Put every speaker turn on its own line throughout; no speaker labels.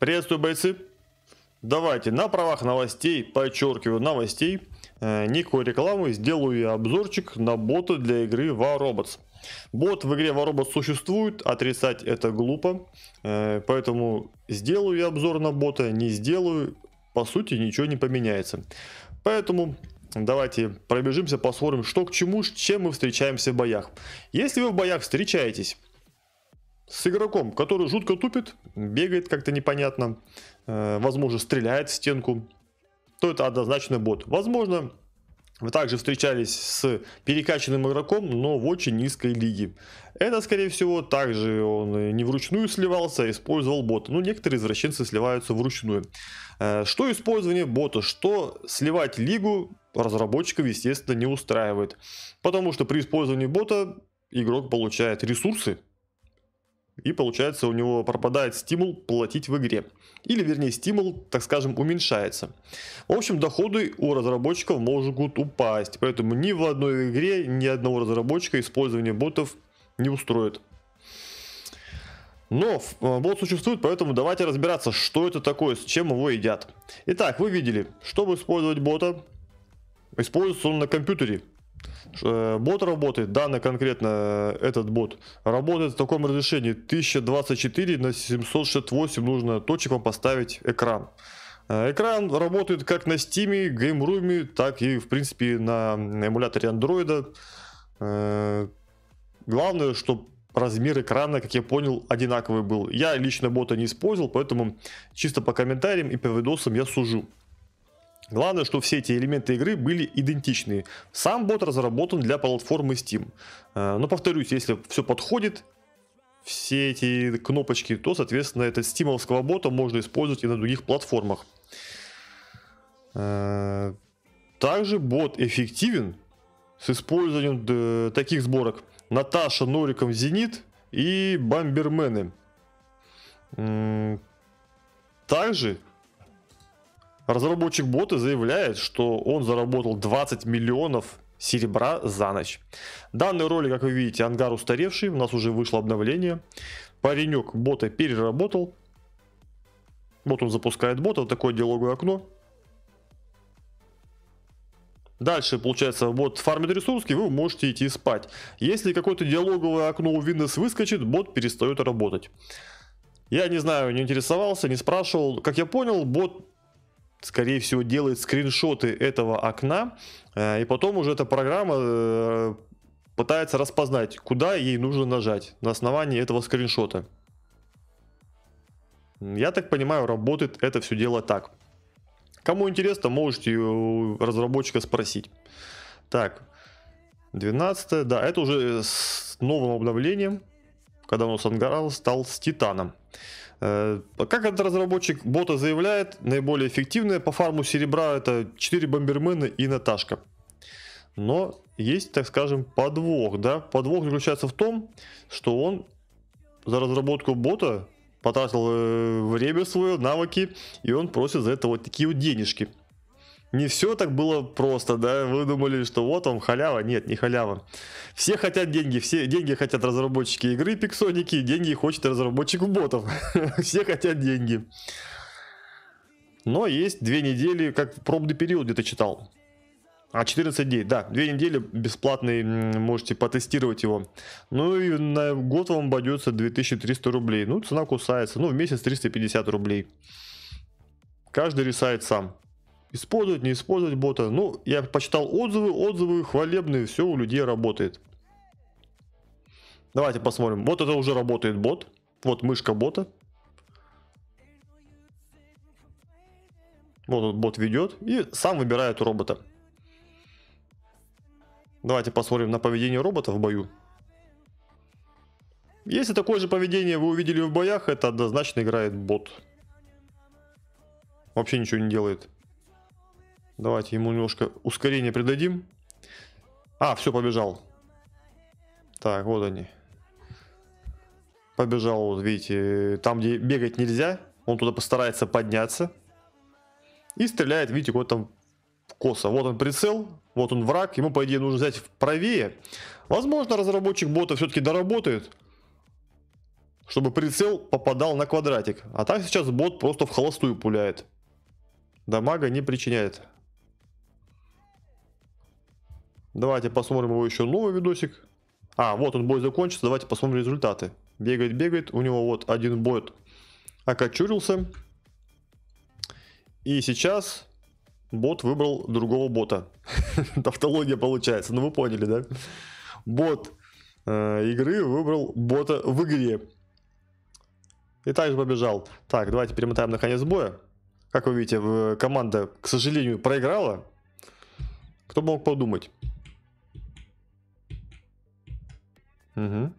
Приветствую, бойцы! Давайте на правах новостей, подчеркиваю, новостей, э, никакой рекламы, сделаю я обзорчик на бота для игры War Robots. Бот в игре War Robots существует, отрицать это глупо, э, поэтому сделаю я обзор на бота, не сделаю, по сути ничего не поменяется. Поэтому давайте пробежимся, посмотрим, что к чему, с чем мы встречаемся в боях. Если вы в боях встречаетесь с игроком, который жутко тупит, бегает как-то непонятно, э, возможно, стреляет в стенку, то это однозначно бот. Возможно, вы также встречались с перекачанным игроком, но в очень низкой лиге. Это, скорее всего, также он не вручную сливался, а использовал бота. Ну, некоторые извращенцы сливаются вручную. Э, что использование бота? Что сливать лигу разработчиков, естественно, не устраивает. Потому что при использовании бота игрок получает ресурсы, и получается у него пропадает стимул платить в игре. Или вернее стимул, так скажем, уменьшается. В общем, доходы у разработчиков могут упасть. Поэтому ни в одной игре ни одного разработчика использование ботов не устроит. Но э, бот существует, поэтому давайте разбираться, что это такое, с чем его едят. Итак, вы видели, чтобы использовать бота, используется он на компьютере. Э, бот работает, данный конкретно э, этот бот, работает в таком разрешении 1024 на 768 нужно точек вам поставить экран. Э, экран работает как на Steam, GameRoom, так и в принципе на эмуляторе Android. Главное, чтобы размер экрана, как я понял, одинаковый был. Я лично бота не использовал, поэтому чисто по комментариям и по видосам я сужу. Главное, что все эти элементы игры были идентичны. Сам бот разработан для платформы Steam. Э, но повторюсь, если все подходит, все эти кнопочки, то, соответственно, этот стимовского бота можно использовать и на других платформах. Э, также бот эффективен с использованием таких сборок. Наташа, Нориком, Зенит и Бомбермены. Также Разработчик бота заявляет, что он заработал 20 миллионов серебра за ночь. Данный ролик, как вы видите, ангар устаревший, у нас уже вышло обновление. Паренек бота переработал. Вот он запускает бота, вот такое диалоговое окно. Дальше, получается, бот фармит ресурсы, вы можете идти спать. Если какое-то диалоговое окно у Windows выскочит, бот перестает работать. Я не знаю, не интересовался, не спрашивал. Как я понял, бот скорее всего, делает скриншоты этого окна, э, и потом уже эта программа э, пытается распознать, куда ей нужно нажать на основании этого скриншота. Я так понимаю, работает это все дело так. Кому интересно, можете у разработчика спросить. Так, 12, да, это уже с новым обновлением, когда у нас ангар стал с титаном. Э, как этот разработчик бота заявляет, наиболее эффективные по фарму серебра это 4 бомбермена и Наташка. Но есть, так скажем, подвох. Да? Подвох заключается в том, что он за разработку бота потратил э, время свое, навыки, и он просит за это вот такие вот денежки не все так было просто, да, вы думали, что вот вам халява, нет, не халява. Все хотят деньги, все деньги хотят разработчики игры Пиксоники, деньги хочет разработчик ботов, все хотят деньги. Но есть две недели, как пробный период где-то читал. А, 14 дней, да, две недели бесплатный, можете потестировать его. Ну и на год вам обойдется 2300 рублей. Ну, цена кусается, ну, в месяц 350 рублей. Каждый решает сам. Использовать, не использовать бота. Ну, я почитал отзывы, отзывы хвалебные, все у людей работает. Давайте посмотрим. Вот это уже работает бот. Вот мышка бота. Вот тут бот ведет и сам выбирает робота. Давайте посмотрим на поведение робота в бою. Если такое же поведение вы увидели в боях, это однозначно играет бот. Вообще ничего не делает. Давайте ему немножко ускорение придадим. А, все, побежал. Так, вот они. Побежал, вот видите, там, где бегать нельзя. Он туда постарается подняться. И стреляет, видите, вот там косо. Вот он прицел, вот он враг. Ему, по идее, нужно взять правее. Возможно, разработчик бота все-таки доработает. чтобы прицел попадал на квадратик. А так сейчас бот просто в холостую пуляет. Дамага не причиняет. Давайте посмотрим его еще новый видосик. А, вот он бой закончится, давайте посмотрим результаты. Бегает, бегает, у него вот один бот окочурился. И сейчас бот выбрал другого бота. Тавтология получается, ну вы поняли, да? Бот э, игры выбрал бота в игре. И также побежал. Так, давайте перемотаем на конец боя. Как вы видите, команда, к сожалению, проиграла. Кто бы мог подумать? Угу.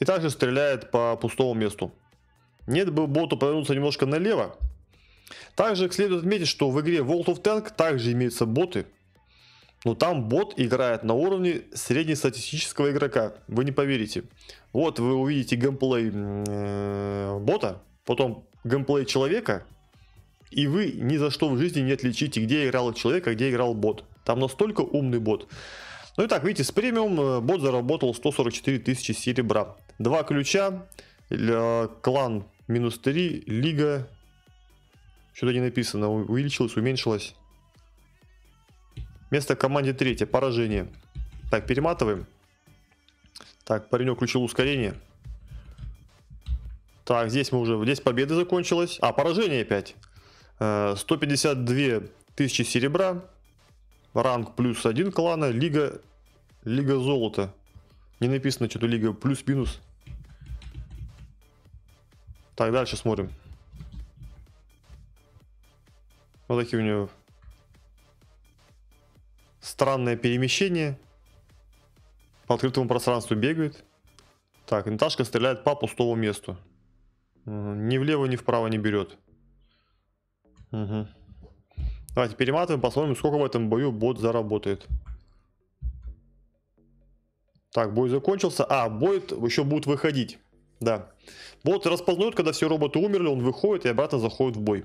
И также стреляет по пустому месту. Нет бы боту повернуться немножко налево. Также следует отметить, что в игре World of Tank также имеются боты. Но там бот играет на уровне среднестатистического игрока. Вы не поверите. Вот вы увидите геймплей э, бота, потом геймплей человека, и вы ни за что в жизни не отличите, где играл человек, а где играл бот. Там настолько умный бот. Ну и так, видите, с премиум э, бот заработал 144 тысячи серебра. Два ключа, клан минус 3, лига, что-то не написано, увеличилось, уменьшилось. Место команде третье, поражение. Так, перематываем. Так, паренек включил ускорение. Так, здесь мы уже, здесь победа закончилась. А, поражение опять. 152 э, тысячи серебра. Ранг плюс один клана. Лига, лига золота. Не написано что-то лига плюс-минус. Так, дальше смотрим. Вот такие у него странное перемещение. По открытому пространству бегает. Так, Наташка стреляет по пустому месту. Ни влево, ни вправо не берет. Угу. Давайте перематываем, посмотрим, сколько в этом бою бот заработает. Так, бой закончился. А, бой еще будет выходить. Да. Бот распознает, когда все роботы умерли, он выходит и обратно заходит в бой.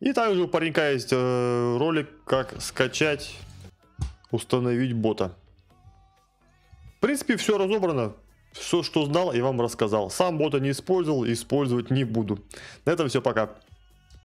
И также у паренька есть э, ролик, как скачать, установить бота. В принципе, все разобрано. Все, что знал, я вам рассказал. Сам бота не использовал, использовать не буду. На этом все, пока.